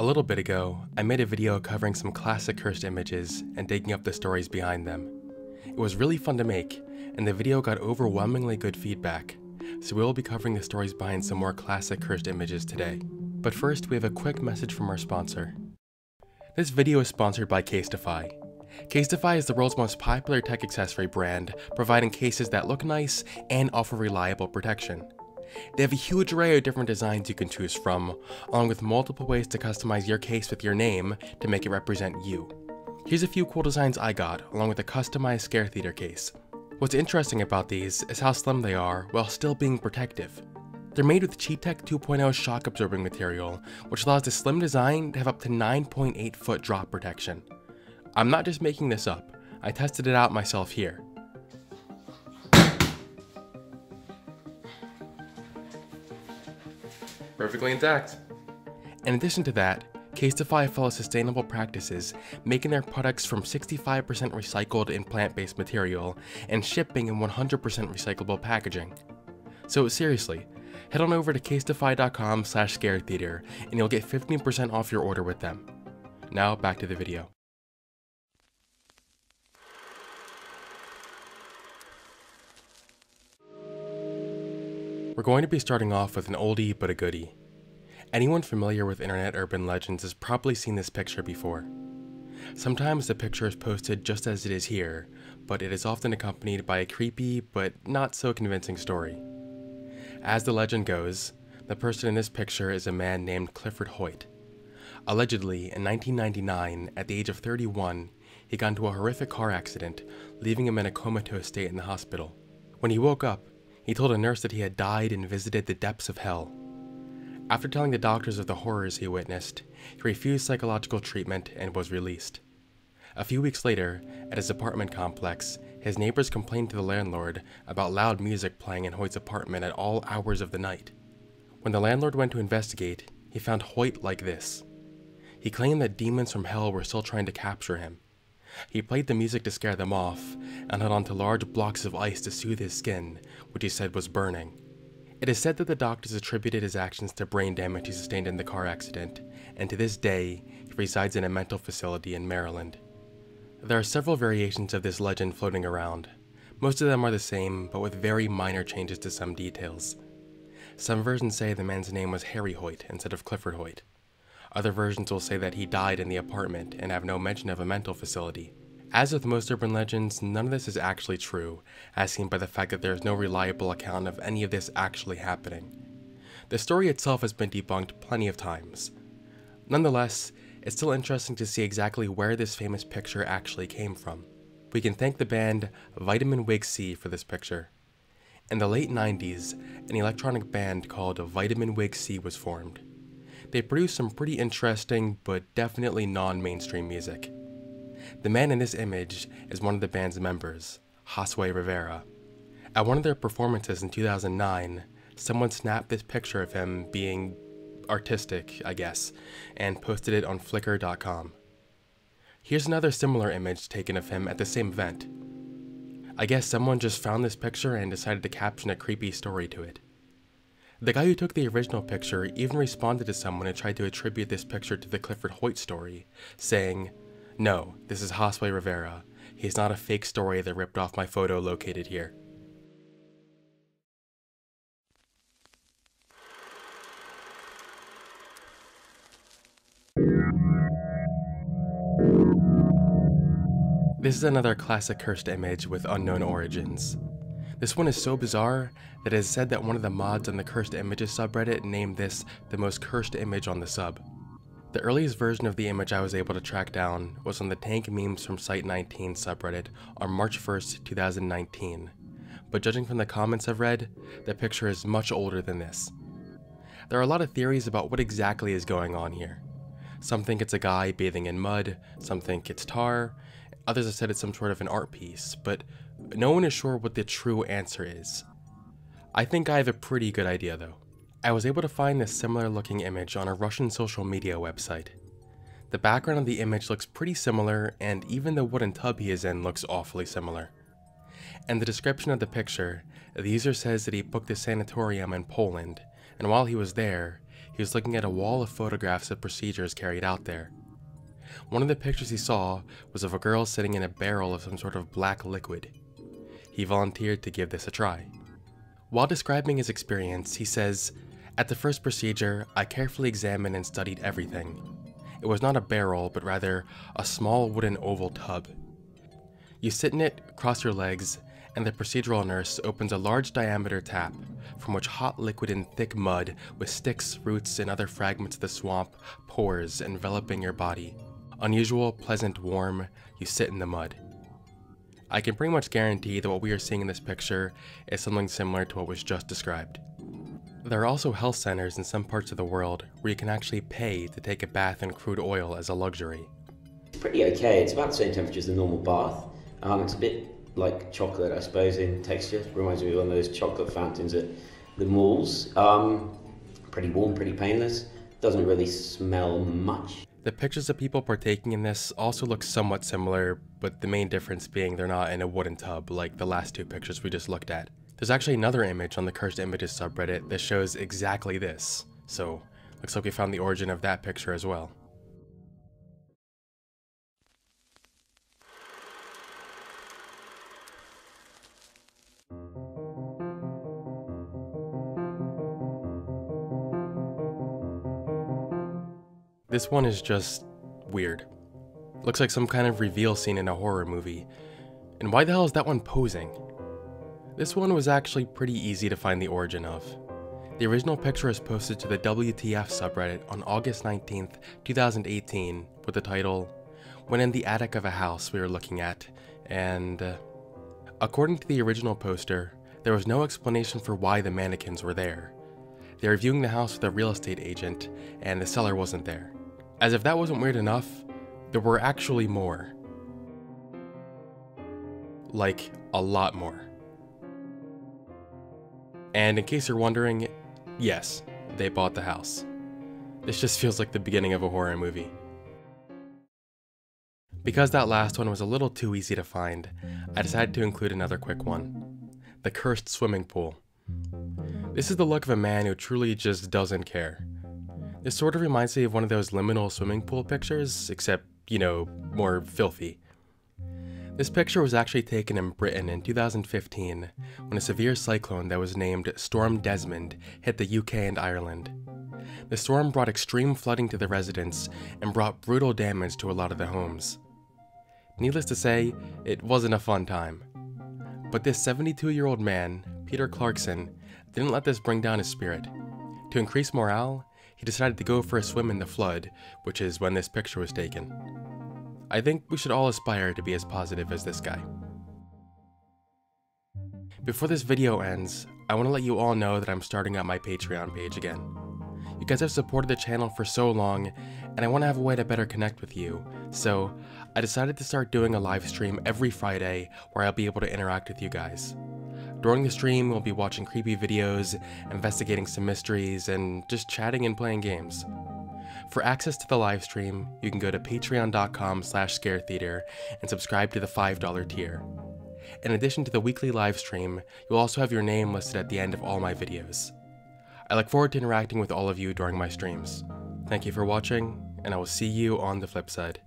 A little bit ago, I made a video covering some classic cursed images and digging up the stories behind them. It was really fun to make, and the video got overwhelmingly good feedback, so we will be covering the stories behind some more classic cursed images today. But first, we have a quick message from our sponsor. This video is sponsored by Casetify. Casetify is the world's most popular tech accessory brand, providing cases that look nice and offer reliable protection. They have a huge array of different designs you can choose from, along with multiple ways to customize your case with your name to make it represent you. Here's a few cool designs I got, along with a customized scare theater case. What's interesting about these is how slim they are while still being protective. They're made with Qìtech 2.0 shock absorbing material, which allows the slim design to have up to 9.8 foot drop protection. I'm not just making this up, I tested it out myself here. Perfectly intact. In addition to that, Casetify follows sustainable practices, making their products from 65% recycled and plant-based material and shipping in 100% recyclable packaging. So seriously, head on over to casetify.com slash scaretheater and you'll get 15% off your order with them. Now back to the video. We're going to be starting off with an oldie but a goodie. Anyone familiar with internet urban legends has probably seen this picture before. Sometimes the picture is posted just as it is here, but it is often accompanied by a creepy but not so convincing story. As the legend goes, the person in this picture is a man named Clifford Hoyt. Allegedly, in 1999, at the age of 31, he got into a horrific car accident, leaving him in a comatose state in the hospital. When he woke up, he told a nurse that he had died and visited the depths of hell. After telling the doctors of the horrors he witnessed, he refused psychological treatment and was released. A few weeks later, at his apartment complex, his neighbors complained to the landlord about loud music playing in Hoyt's apartment at all hours of the night. When the landlord went to investigate, he found Hoyt like this. He claimed that demons from hell were still trying to capture him. He played the music to scare them off, and held onto large blocks of ice to soothe his skin, which he said was burning. It is said that the doctors attributed his actions to brain damage he sustained in the car accident, and to this day, he resides in a mental facility in Maryland. There are several variations of this legend floating around. Most of them are the same, but with very minor changes to some details. Some versions say the man's name was Harry Hoyt instead of Clifford Hoyt. Other versions will say that he died in the apartment and have no mention of a mental facility. As with most urban legends, none of this is actually true, as seen by the fact that there is no reliable account of any of this actually happening. The story itself has been debunked plenty of times. Nonetheless, it's still interesting to see exactly where this famous picture actually came from. We can thank the band Vitamin Wig C for this picture. In the late 90s, an electronic band called Vitamin Wig C was formed. They produced some pretty interesting but definitely non-mainstream music. The man in this image is one of the band's members, Josue Rivera. At one of their performances in 2009, someone snapped this picture of him being artistic, I guess, and posted it on flickr.com. Here's another similar image taken of him at the same event. I guess someone just found this picture and decided to caption a creepy story to it. The guy who took the original picture even responded to someone who tried to attribute this picture to the Clifford Hoyt story, saying, no, this is Josue Rivera. He is not a fake story that ripped off my photo located here. This is another classic cursed image with unknown origins. This one is so bizarre that it is said that one of the mods on the cursed images subreddit named this the most cursed image on the sub. The earliest version of the image I was able to track down was on the Dank Memes from Site19 subreddit on March 1st, 2019, but judging from the comments I've read, the picture is much older than this. There are a lot of theories about what exactly is going on here. Some think it's a guy bathing in mud, some think it's tar, others have said it's some sort of an art piece, but no one is sure what the true answer is. I think I have a pretty good idea though. I was able to find this similar looking image on a Russian social media website. The background of the image looks pretty similar, and even the wooden tub he is in looks awfully similar. And the description of the picture, the user says that he booked a sanatorium in Poland, and while he was there, he was looking at a wall of photographs of procedures carried out there. One of the pictures he saw was of a girl sitting in a barrel of some sort of black liquid. He volunteered to give this a try. While describing his experience, he says, At the first procedure, I carefully examined and studied everything. It was not a barrel, but rather a small wooden oval tub. You sit in it, cross your legs, and the procedural nurse opens a large diameter tap from which hot liquid and thick mud with sticks, roots, and other fragments of the swamp pours, enveloping your body. Unusual, pleasant, warm, you sit in the mud. I can pretty much guarantee that what we are seeing in this picture is something similar to what was just described. There are also health centers in some parts of the world where you can actually pay to take a bath in crude oil as a luxury. It's pretty okay. It's about the same temperature as a normal bath. Um, it's a bit like chocolate, I suppose, in texture. Reminds me of one of those chocolate fountains at the malls. Um, pretty warm, pretty painless. Doesn't really smell much. The pictures of people partaking in this also look somewhat similar, but the main difference being they're not in a wooden tub like the last two pictures we just looked at. There's actually another image on the Cursed Images subreddit that shows exactly this, so looks like we found the origin of that picture as well. This one is just weird. Looks like some kind of reveal scene in a horror movie. And why the hell is that one posing? This one was actually pretty easy to find the origin of. The original picture was posted to the WTF subreddit on August 19th, 2018 with the title, When in the Attic of a House We Were Looking At, and... Uh, according to the original poster, there was no explanation for why the mannequins were there. They were viewing the house with a real estate agent, and the seller wasn't there. As if that wasn't weird enough, there were actually more. Like, a lot more. And in case you're wondering, yes, they bought the house. This just feels like the beginning of a horror movie. Because that last one was a little too easy to find, I decided to include another quick one. The Cursed Swimming Pool. This is the look of a man who truly just doesn't care. This sort of reminds me of one of those liminal swimming pool pictures, except, you know, more filthy. This picture was actually taken in Britain in 2015 when a severe cyclone that was named Storm Desmond hit the UK and Ireland. The storm brought extreme flooding to the residents and brought brutal damage to a lot of the homes. Needless to say, it wasn't a fun time. But this 72 year old man, Peter Clarkson, didn't let this bring down his spirit. To increase morale, he decided to go for a swim in the flood, which is when this picture was taken. I think we should all aspire to be as positive as this guy. Before this video ends, I want to let you all know that I'm starting up my Patreon page again. You guys have supported the channel for so long, and I want to have a way to better connect with you, so I decided to start doing a live stream every Friday where I'll be able to interact with you guys. During the stream, we'll be watching creepy videos, investigating some mysteries, and just chatting and playing games. For access to the live stream, you can go to patreon.com slash scaretheater and subscribe to the $5 tier. In addition to the weekly live stream, you'll also have your name listed at the end of all my videos. I look forward to interacting with all of you during my streams. Thank you for watching, and I will see you on the flip side.